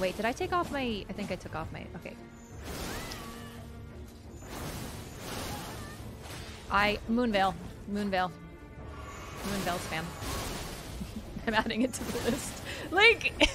Wait, did I take off my... I think I took off my... Okay. I... Moonveil. Moonveil. Moonveil spam. I'm adding it to the list. Link!